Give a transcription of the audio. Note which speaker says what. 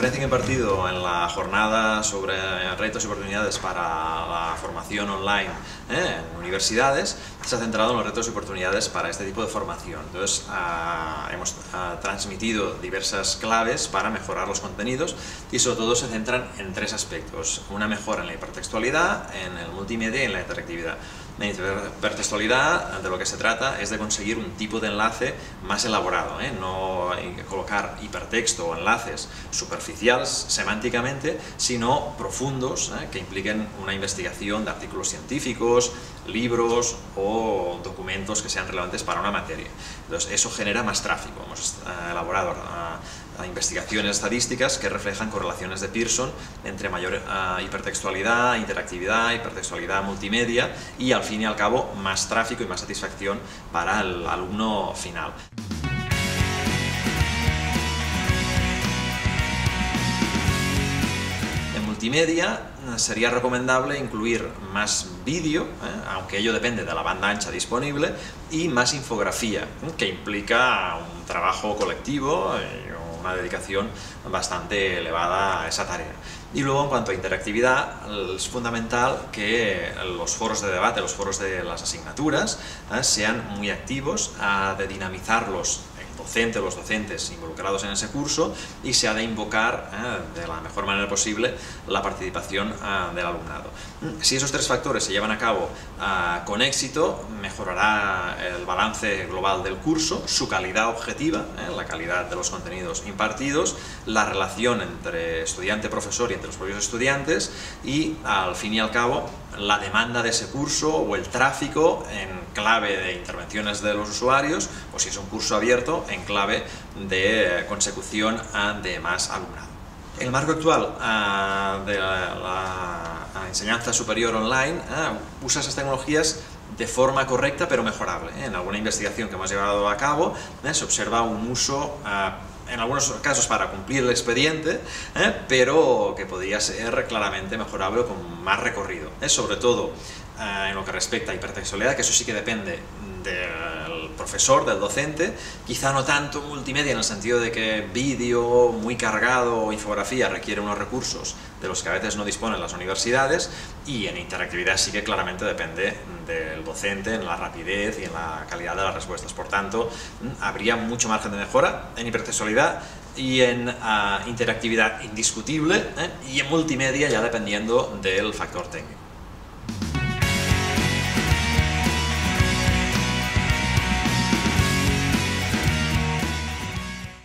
Speaker 1: conferencia que he impartido en la jornada sobre retos y oportunidades para la formación online ¿eh? en universidades se ha centrado en los retos y oportunidades para este tipo de formación. Entonces, ah, hemos ah, transmitido diversas claves para mejorar los contenidos y sobre todo se centran en tres aspectos. Una mejora en la hipertextualidad, en el multimedia y en la interactividad. La hipertextualidad de lo que se trata es de conseguir un tipo de enlace más elaborado, ¿eh? no colocar hipertexto o enlaces superficiales semánticamente, sino profundos ¿eh? que impliquen una investigación de artículos científicos, libros o documentos que sean relevantes para una materia. Entonces, eso genera más tráfico. Hemos eh, investigaciones estadísticas que reflejan correlaciones de Pearson entre mayor ah, hipertextualidad, interactividad, hipertextualidad multimedia y al fin y al cabo más tráfico y más satisfacción para el alumno final. Multimedia eh, sería recomendable incluir más vídeo, eh, aunque ello depende de la banda ancha disponible, y más infografía, eh, que implica un trabajo colectivo una dedicación bastante elevada a esa tarea. Y luego, en cuanto a interactividad, es fundamental que los foros de debate, los foros de las asignaturas, ¿eh? sean muy activos, de dinamizarlos docente los docentes involucrados en ese curso y se ha de invocar eh, de la mejor manera posible la participación eh, del alumnado. Si esos tres factores se llevan a cabo eh, con éxito, mejorará balance global del curso, su calidad objetiva, la calidad de los contenidos impartidos, la relación entre estudiante-profesor y entre los propios estudiantes y, al fin y al cabo, la demanda de ese curso o el tráfico en clave de intervenciones de los usuarios o si es un curso abierto en clave de consecución de más alumnado. El marco actual ah, de la, enseñanza superior online ah, usa esas tecnologías de forma correcta pero mejorable. En alguna investigación que hemos llevado a cabo eh, se observa un uso ah, en algunos casos para cumplir el expediente, ¿eh? pero que podría ser claramente mejorable con más recorrido, ¿eh? sobre todo en lo que respecta a hipertextualidad, que eso sí que depende del profesor, del docente, quizá no tanto multimedia en el sentido de que vídeo muy cargado o infografía requiere unos recursos de los que a veces no disponen las universidades y en interactividad sí que claramente depende del docente en la rapidez y en la calidad de las respuestas. Por tanto, habría mucho margen de mejora en hipertextualidad y en ah, interactividad indiscutible ¿eh? y en multimedia ya dependiendo del factor técnico.